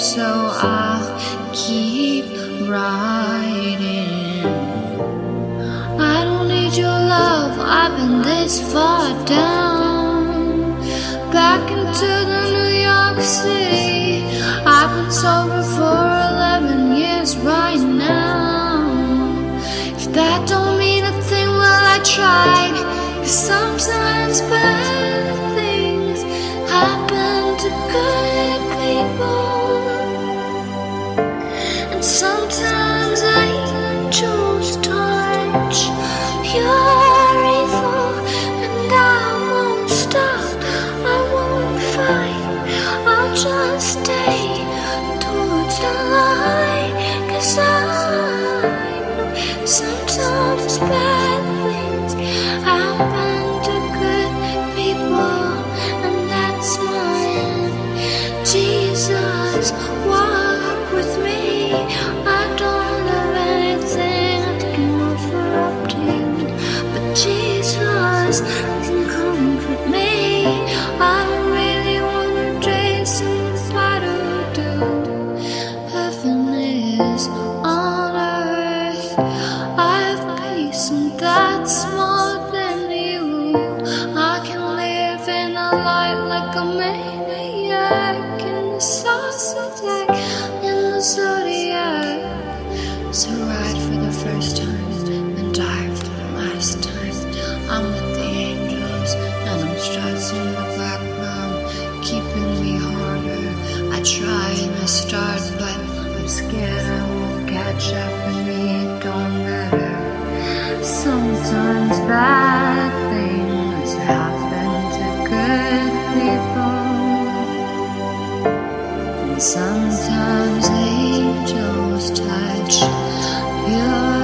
so I'll keep riding. I don't need your love, I've been this far down. Back into the New York City, I've been sober for 11 years right now. If that don't mean a thing, well, I tried. Sometimes bad things happen to good. Sometimes. I've peace, and that's more than you. I can live in a like a maniac in the sauce bad things happen to good people. And sometimes angels touch your